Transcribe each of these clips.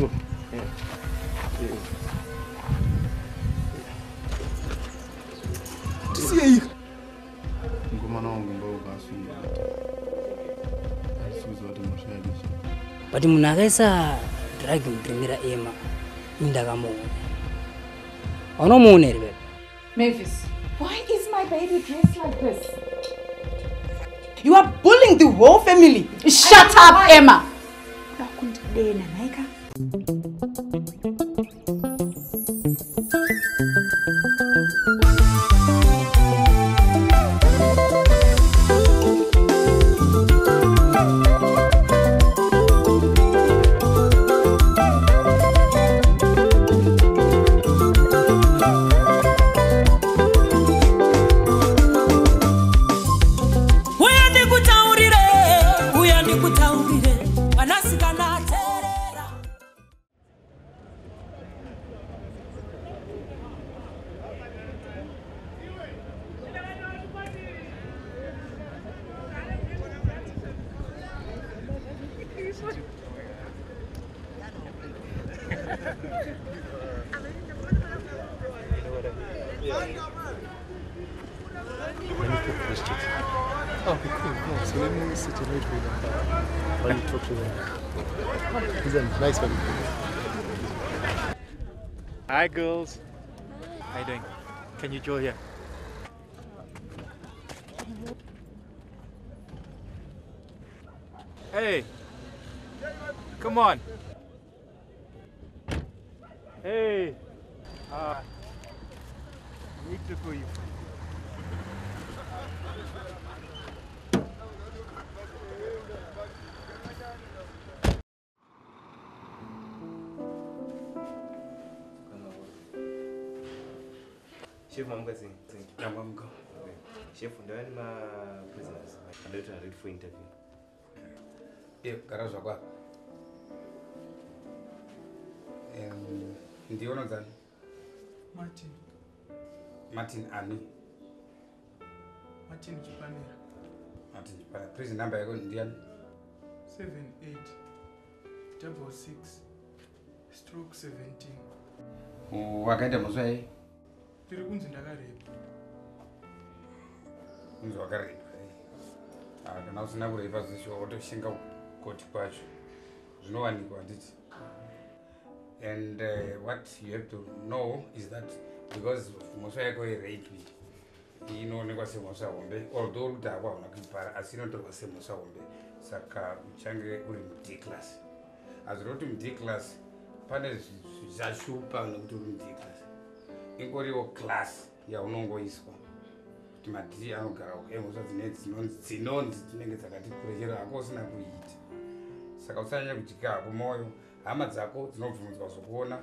Yo. Yeah. Yeah. tisiyeika Ngoma wangu mbao kasunga. Asuza wati mashahidi. but munhu akaisa drug mudhirimira ema indakamuona aunomuona here bebe Mavis, why is my baby dressed like this? You are bullying the whole family. Shut up, Emma. Akundidena Can you draw here? Hey, come on. Hey, uh, need to for you. Chef Mamka Singh. Yeah, Mamka. Okay. Chef, ndani ma prisoners. Anaitwa ready for interview. iyo gara zvakwa ndiona dzani martin martin ani martin chipanera martin chipana prison number yako ndiani 78 double 6 stroke 17 wakaita mhosva tiri kunzi ndakarepa unzi wakarepa kana usina kurepa zvisho wotoshinga koti kwacho. Zvinowanikwa handiti and uh, what you have to know is that because mhosva yako irape inoonekwa semhosva hombe although kuti hako hauna kuipara asi inotorwa semhosva hombe. Saka uchange uri mud class hazvinoti mud class pane zvashupa nekuti uri mud class ingoriwo class yaunongoiswa. Kuti madhi anogara emhosva dzinonzi dzinenge dzakati kure chero hako usina kuiita saka usanyanya kutyika hako mwoyo hama dzako dzinobvumudzwa zvokuona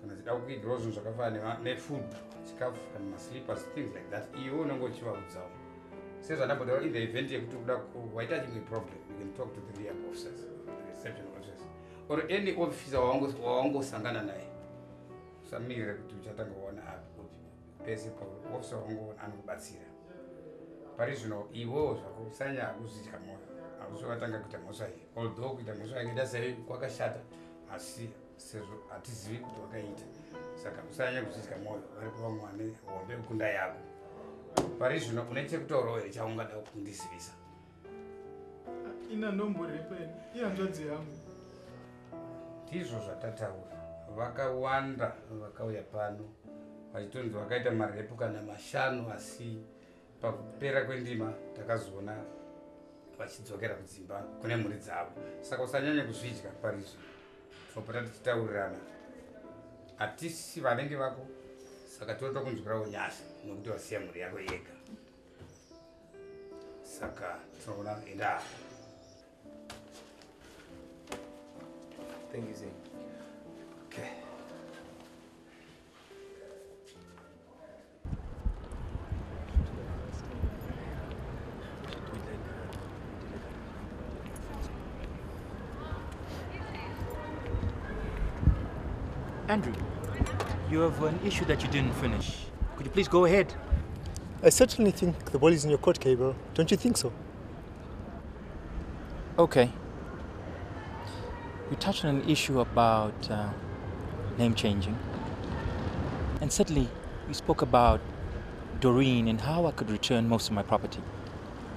kana dzida kukuitirawo zvinhu zvakafanana nefood chikafu kana maslippers things like that iwe unenge uchivaudzawo sezvandambotaura in the event yekuti uda waita chimwe problem you can talk to the real officers the reception officers or any officer wawangosangana naye usamirire kuti uchatanga kuona api pese paofisa wangoona anokubatsira. Pari zvino iwewo zvako usanya kuzvidya mwoyo hausi watanga kuita mhosva iyi although kuita mhosva yakaita sei kwakashata asi sezvo hatizivi kuti wakaita. Saka usanyanya kuzvidya mwoyo vari kuvamwe vane hombe kukunda yako. Pari zvino une chekutaurawo here chaungada kundizivisa? Ina ndomborepa ine ihanzvadzi yangu. Ndizvo zvatataura vakawanda vakauya pano. Vachitonzi vakaita marepu kana mashanu asi pakupera kwendima takazoona vachidzokera kudzimba kune mhuri dzavo. Saka usanyanya kuzvidya parizvo. Tinopota tichitaurirana. Hatisi vanenge vako saka tinoda kunzwirawo nyasha nokuti wasiya mhuri yako yega. Saka tinoona enda Thank you, Zing. Okay. Andrew, you have an issue that you didn't finish. Could you please go ahead? I certainly think the ball is in your court, Cable. Don't you think so? Okay. You touched on an issue about uh, name changing. And suddenly, we spoke about Doreen and how I could return most of my property,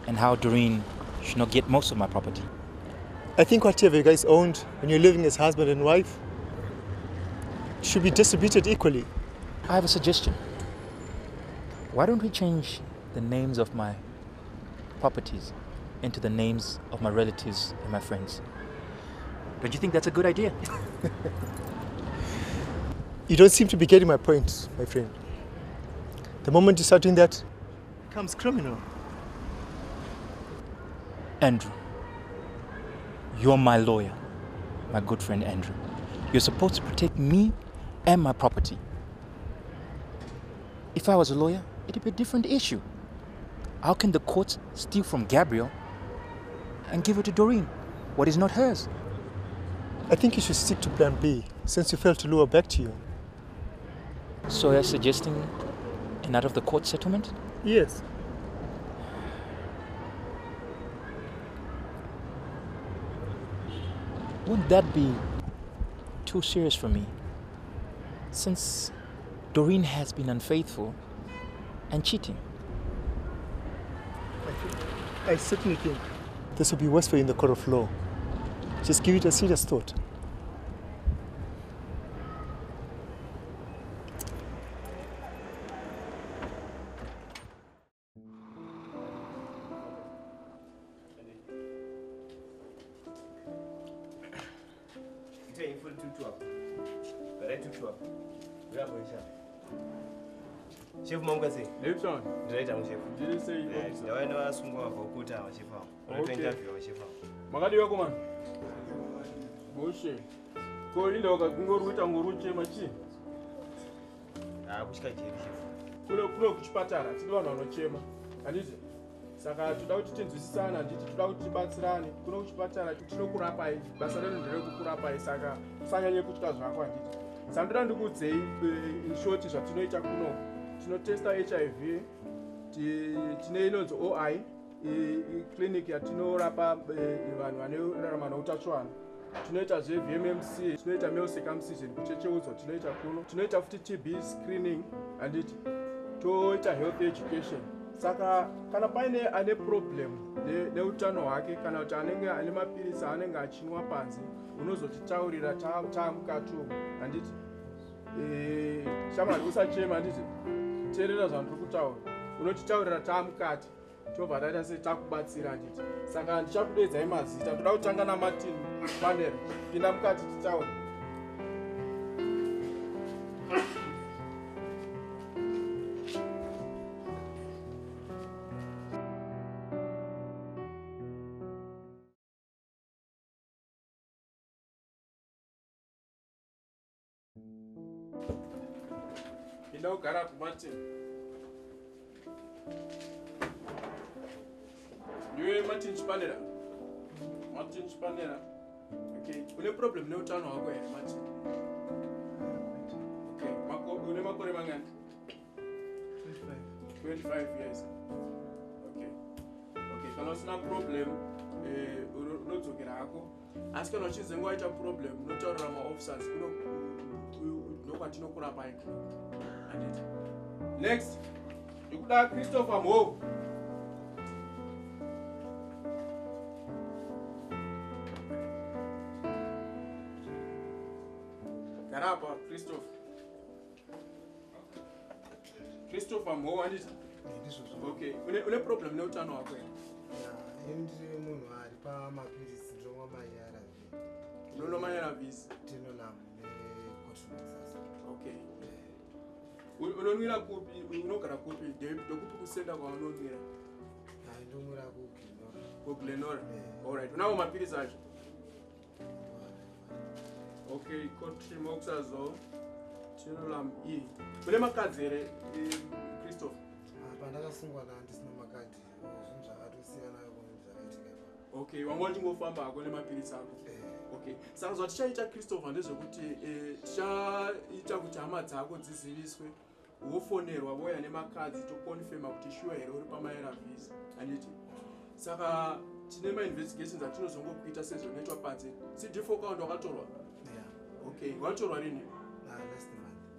and how Doreen should not get most of my property. I think whatever you guys owned when you're living as husband and wife should be distributed equally. I have a suggestion. Why don't we change the names of my properties into the names of my relatives and my friends? Don't you think that's a good idea? You don't seem to be getting my point, my friend. The moment you start doing that, it becomes criminal. Andrew, you're my lawyer, my good friend Andrew. You're supposed to protect me and my property. If I was a lawyer, it'd be a different issue. How can the courts steal from Gabriel and give it to Doreen? What is not hers? I think you should stick to plan B since you failed to lure back to you. So you're suggesting an out of the court settlement? Yes. Wouldn't that be too serious for me? Since Doreen has been unfaithful and cheating. I certainly think this will be worse for you in the court of law. Just give it a serious thought. Bushe ko inda wakangorwita ngoruchema chii? Ah, jeri chef. kuno kuchipatara tidi vanhu vanochema. Handiti saka toda kuti tinzwisisane handiti toda kuti tibatsirane. Kuno kuchipatara tinokurapai basa renu nderekukurapai saka usanyanye kutya zvako handiti. Saka ndoda ndikuudzei eh, in short zvatinoita kuno. Tinotesta hiv ti- tine inonzi oi clinic yatinorapa eh, vanhu vanorarama neutachiwana tinoita zvevmmc tinoita male circumcision kuchecheudzwa tinoita kuno. Tinoita futi tb screening handiti toita health education. Saka kana paine ane problem ne- neutano hwake kana kuti anenge ane mapirisi aanenge achinwa panze unozotitaurira ta- taamukati umu. Handiti Eh, shamwari usachema handiti teerera zvandiri kutaura unotitaurira taamukati jehovha taita setakubatsira nditi saka handichakudedzai mazita kuda kutanga namatini manera pinda mukati titaura pinda ugara kumatini problem neutano hwako here martin okay une makore mangani? 25 years. Okay. Okay kana usina problem eh, uno- unodzokera hako asi kana uchinzenge waita problem unotaurira maofficers ndokwatinokurapa handiti next ndikuda christopher mo christopher mo handiti okay une, une problem neutano hwako here ndiri munhu ari pamapirisi ndomwa maiyara unonomanyana visi tinolam necotrinoxas okay. U- unonwira kupi unogara kupi ndekupi kusenda kwaunonwira? Hai ndomwira kuglinora kuglenora? Alright unawo mapirisi acho okay cotrimoxazol tinolam e une makadzi here eh, christopher pandakasungwa na handisina makadhi zvinhu zvakatosiyana kunhu zvakaitika okay wanga uchingofamba hako nemapirisi ako? Okay. Saka zvatichaita christopher ndezvekuti eh, tichaita kuti hama dzako dziziviswe wofonerwa vouya nemakadzi tokonfema kuti shuwa here uri pamaeravhisi handiti saka tine mainvestigations atinozongokuita sezvinoitwa panze. Cd4 count wakatorwa? Okay watorwa rini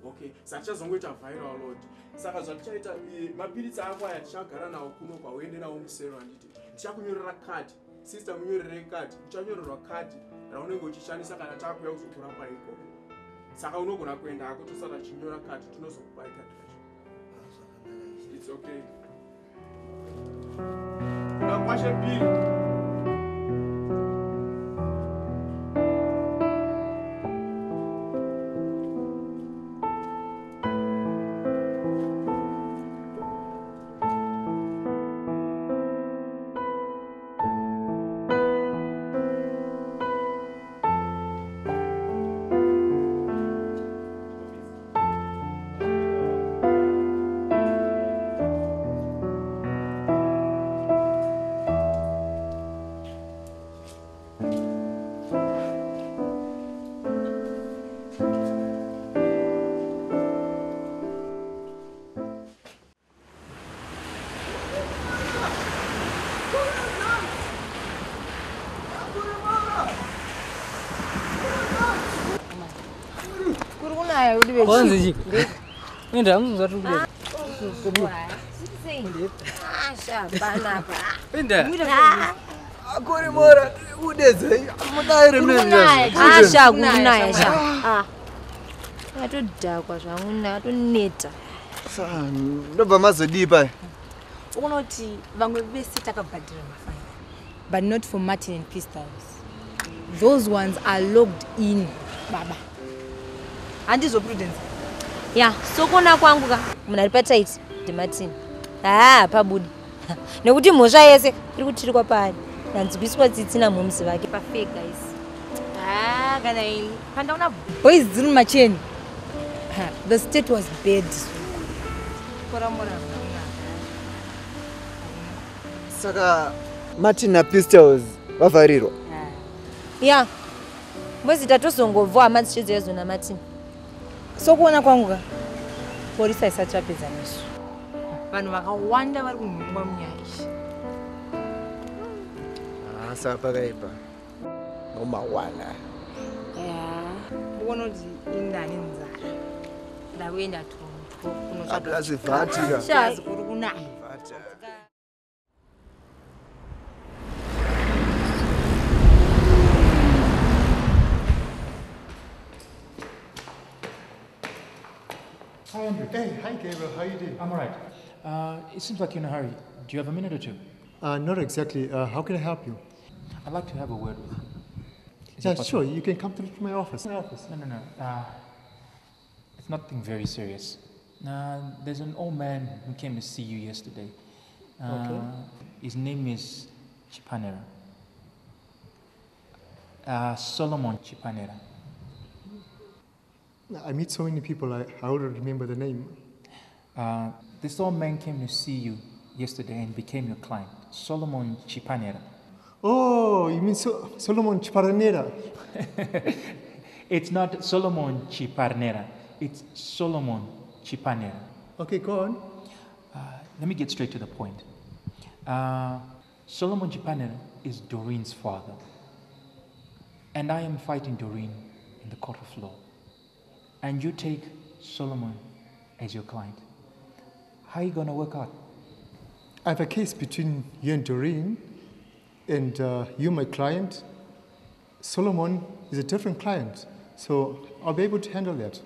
okay saka tichazongoita viral load. Saka zvatichaita eh, mapiritsi ako aya tichagara nawo kuno kwauende nawo musero handiti tichakunyorera kadi sister munyorere kadi uchanyorerwa kadi raunenge uchishandisa kana takuya kuzokurapa iko saka unogona kuenda ako tosara tichinyora kadi tinozokupai kadi racho its okay. Ngakwashe bhiri kuri kunaya kuti Kwanza chiko. Nenda mzwa tu kule. Penda. kuri mora udeze mudaire asha kunaya sha atodhakwa zvamunaya atoneta ndobva mazodipa unoti vamwe vese takabhadhira mafaini but not for martin and pistols those ones are logged in baba handizo prudence ya sokona kwangu ka. Munhu ari pataiti ndimatini. Haa pabudi. Nekuti mhosva yese iri kutirikwa paari nanzibiswa tsitsi namhomzi vake. Pafega isi ah kana ini. Pandaona boys dziri mumacheni the state was bad. Saka martin napistols vavharirwa ya mbozi tatozongobva hama dzichedzerezo namatini sokuona kwangu ka porisa isati rapedza nesu vanhu vakawanda vari kunhungwa munyaya izvi saka pakaipa. Ngomawana ndikuona kuti indani nzara. Ndakuenda tonto Aplazi vhatika. kuri kunaya Hi, Andrew. Hey, hi, Gabriel. How you doing? I'm all right. Uh, it seems like you're in a hurry. Do you have a minute or two? Uh, not exactly. Uh, how can I help you? I'd like to have a word with you. Is Yeah, sure. You can come to my office. My office. No, no, no. Uh, it's nothing very serious. Uh, there's an old man who came to see you yesterday. Uh, Okay. His name is Chipanera. Uh, Solomon Chipanera. I meet so many people, I, I wouldn't remember the name. Uh, this old man came to see you yesterday and became your client, Solomon Chipanera. Oh, you mean so- Solomon Chiparanera? It's not Solomon Chiparnera, it's Solomon Chipanera. Okay, go on. Uh, let me get straight to the point. Uh, Solomon Chipanera is Doreen's father. And I am fighting Doreen in the court of law. And you take Solomon as your client. How are you going to work out? I have a case between you and Doreen, and uh, you, my client. Solomon is a different client, so I'll be able to handle that.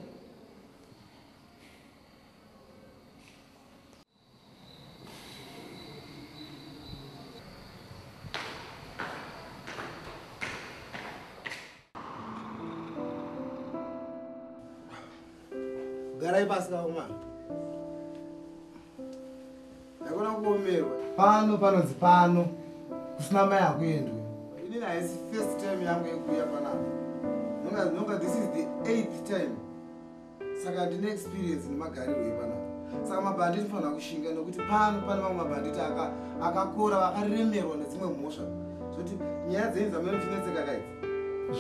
Garai pasi kauma ndakona kuomerwa. Pano panonzi pano. Kusina mai akuendwe inini haisi first time yangu yekuuya panapa nonga nonga this is the eighth time. Saka ndine experience nemagariro epanapa saka mabhanditi fanira kushinga nekuti pano pane mamwe mabhanditi aka- akakora vakaremerwa nedzimwe mhosva. Zvokuti nyaya dzenyu dzamenotinetseka kaidzi?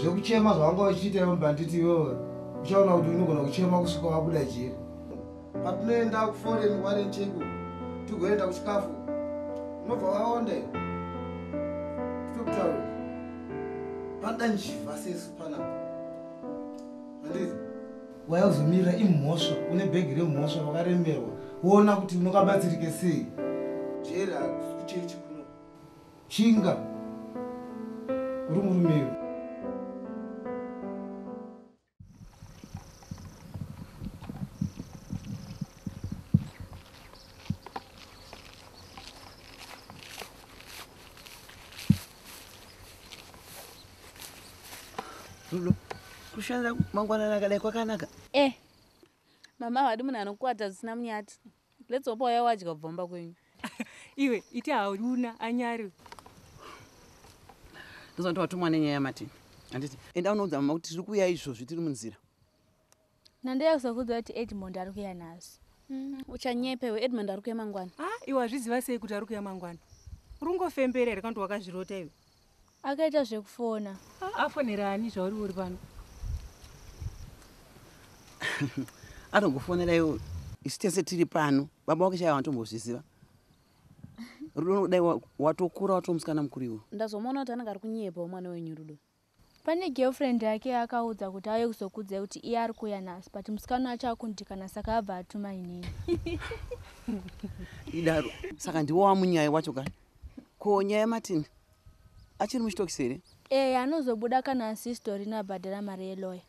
Zvekuchema zvawanga uchiita iwe mubhanditi iwewe uchaona kuti unogona kuchema kusvika wabuda jeri patinoenda kuforeign warren cheku tigoenda kuchikafu unobva waonda iwe kutaura padanjiva sesu panapa anditi waizomirira imhosva une bhegi remhosva vakaremerwa woona kuti unongabatsirike sei jeri akuchechi kuno. Chinga uri murumewe kushanda mangwanani akadai kwakanaka. E mama vadi munhu anokwata zvisina munyati. Letsopa waya wadya bvomba kwenyu. Iwe iti hauna anyari. Ndozvati watumwa nenyaya matini. Handiti enda unoudza mama kuti tiri kuuya izvozvi tiri munzira. Nandaya kusakudza kuti edmond ari kuya nazo uchanyepewe edmond ari kuya mangwana. A iwe hazviziva sei kuti ari kuya mangwana? Urungofembera here kandi wakazvirota iwe? Akaita zvekufona. Afonerani zvauri uri pano atongofonerayo isu tese tiri pano baba wake chaiva vatombozviziva rudo wa- watokura watomusikana mukuru iwo ndazomuona kuti anenge ari kunyepawo mwana wenyu rudo. Pane girlfriend yake akaudza kuti auye kuzokudzai kuti iye ari kuya naso but musikana wacho akundikana saka abva atuma inini. Idaro. Saka ndiwo wamunyaya wacho kani? Ko nyaya matini achiri muchitokisi here eya anozobuda kana asistori nabhadhara mari yeloya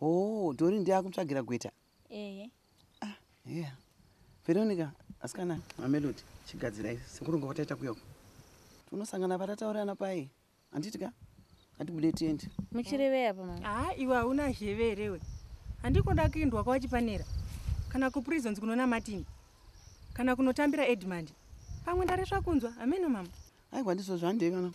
o dhori ndiye akumutsvagira gweta eye yeah. Veronica asikana mamelodi chigadzirai sekurunga kwataita kuyako tinosangana patataurana pai. Handiti ka hatibude tiendi muchireveya pamama ha iwe hauna zheve herewe handikoda kuendwa kwachipanera kana kuprisons kunona matini. Kana kunotambira edmund. Pamwe ndaresva kunzwa. Hameno mama. Aiwa ndizvo zvandevana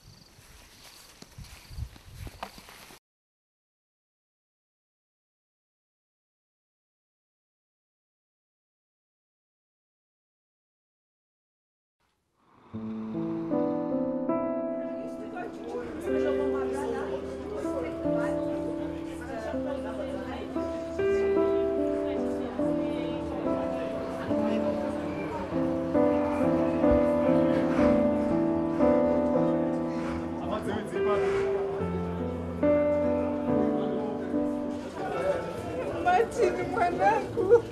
Matini mwanangu.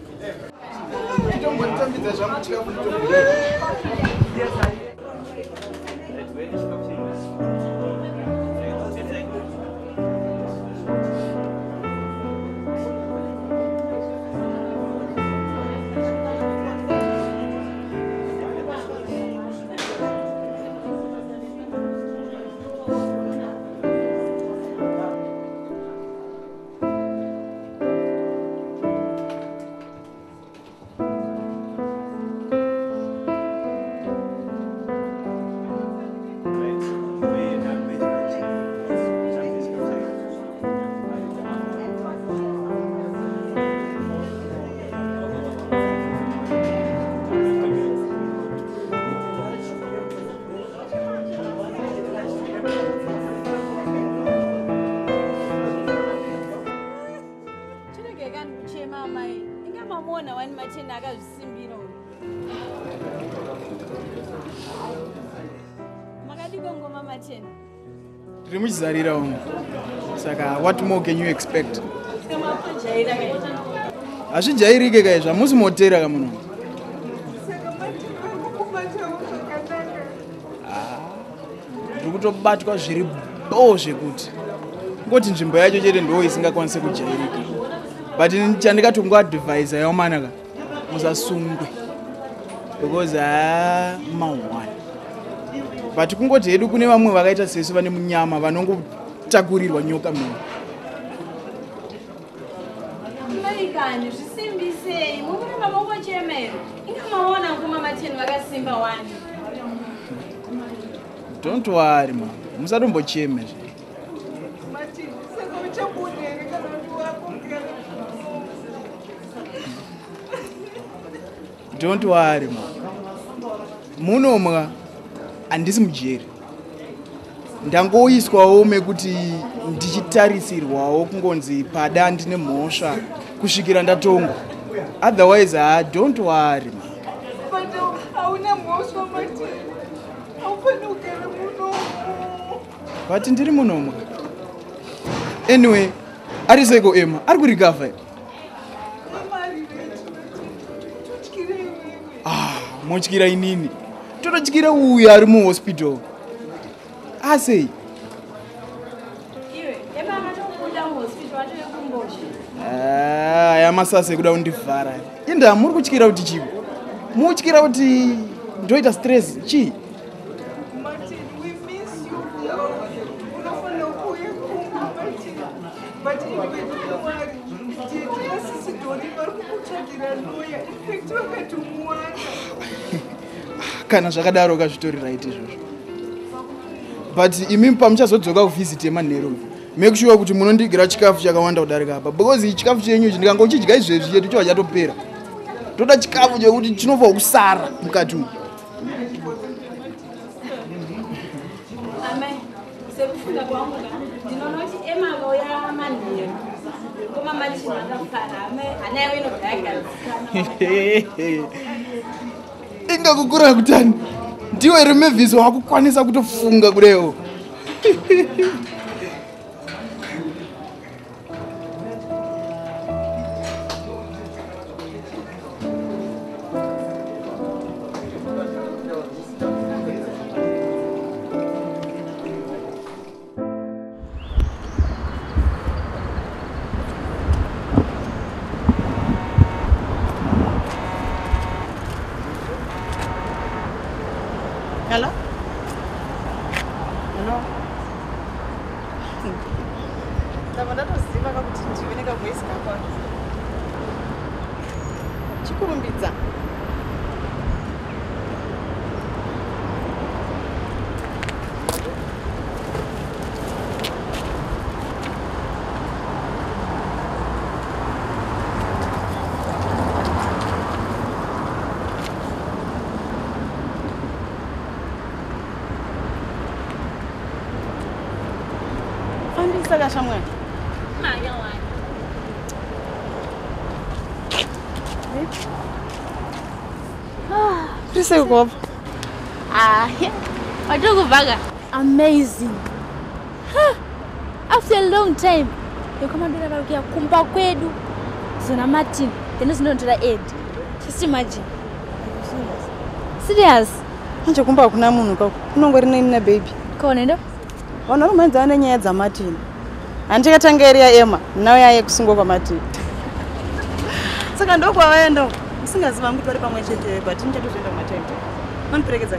Ndio mwanzo mtazama chakula. Tiri muchizarira umu. Saka what more can you expect? Hazvijairike kai zvamusi motera kamunhu ndiri kutobatwa zviri bo zvekuti. Ngoti nzvimbo yacho chete ndo isingakwanisi kujairika but chandikatongoadhivhaisa yaomanaka musasungwe. Because ha mahwani but kungoti hedu kune vamwe vakaita sesu vane munyama vanongotakurirwa nyoka mumwe maikani zvisimbisei mumune mamaoko chemero ingamaona ngoma macheni vakasimba wani. Don't worry ma musatombocheme ndiwakugara don't worry ma munomwa handisi mujeri. Ndangoiswawo mekuti ndichitarisirwawo kungonzi pada ndine mhosva kusvikira ndatongwa. Otherwise ha don't worry ma. But hauna mhosva matini haufani kugara munomu. But ndiri munomo anyway ari seiko ema ari kurikavha Ah, motyira inini tototyira uyu ari muhospital. Asei aya masasa ekuda kundivhara. Inda muri kutyira kuti chivo mutyira kuti ndoita stress chii kana zvakadaro kazvitori right izvozvo. But imi pamuchazodzoka kuvhiziti yemanhero make sure kuti munondigira chikafu chakawanda kudarika apa because chikafu chenyu ichi ndikangochidya izvezvi chedu chiva chatopera toda chikafu chekuti chinofa kusara mukati umu. Sekufunda kwangu ka ndinoona kuti emaloya manheru koma machina akafara hana yawo inobva yagadzikana ingakukura kutani? Ndiwe remevhisi wakukwanisa kutofunga kudeyo Instagram chamou. Magal lá. Ah, isso é o copo. Ah, o jogo vaga. Amazing. Huh. After a long time, eu comandei para o kumba kwedu. Zona Martin, tena zinotora aid. Just imagine. Serious. Anje kumba kuna munhu kako. Kunongori neni na baby. Kaonenda? Vanhu vanomanzana nenyaya dzamatini handikatanga iri yaema nayo yaya yekusungwa kwamatini saka ndokwavaenda musingazivangu kuti vari pamwe chete but nichatozvoenda kumatime maniperekedza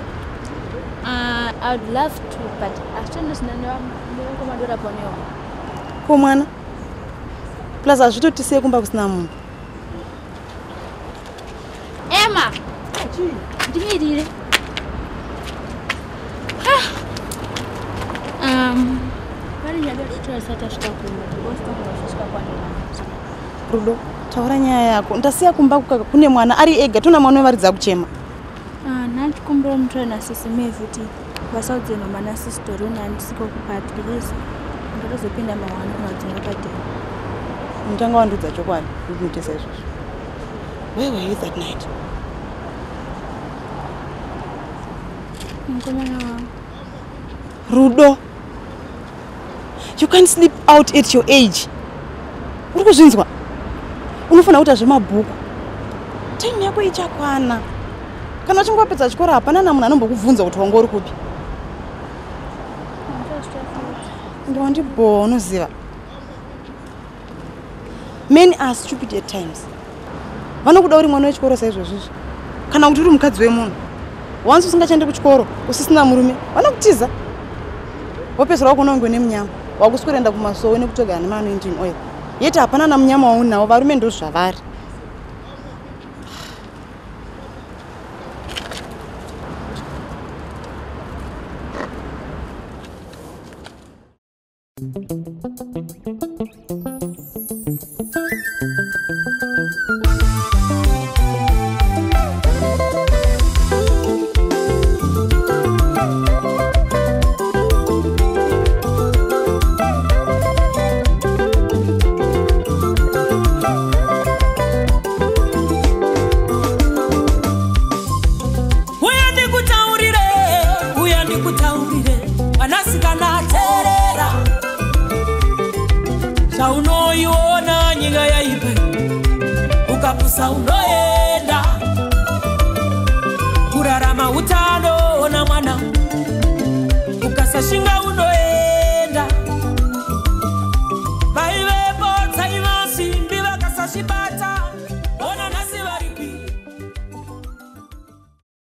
Uh, I would love to, but achitondosina nevakomadora ponewo. ko mwana? Plus hazvitotisiye kumba kusina munhu Emma, ndimirire. Kwanira. rudo taura nyaya yako. Ndasiya kumba kukaka kune mwana ari ega tona mwana wevaridza kuchema. Nandikumbira mutore nasisi mefuti vasaudze nhoma nasisitori unandisiko kupati because ndatozopinda mawani kumadzinga padhera ndanga wandudza chokwadi kukuitisa izvozvo. Where were you that night? Mukomana wangu. Rudo you can't sleep out at your age. Uri kuzvinzwa? Unofanira kuita zvemabhuku. Time yako ichakwana. Kana uchinge wapedza chikoro hapana namunhu anombokubvunza kuti wanga uri kupi. Ndowandibhowa unoziva. Men are stupid at times. Vanokuda uri mwana wechikoro saizvozvizvi. Kana kuti uri mukadzi wemunhu. Wanzi usingachaende kuchikoro usisina murume vanokutiza. Wopedzera wakuona unge une munyama wakusweraenda kumasoo nekutogara nemanoinjin oil yeti hapana namunyama waunawo varume ndo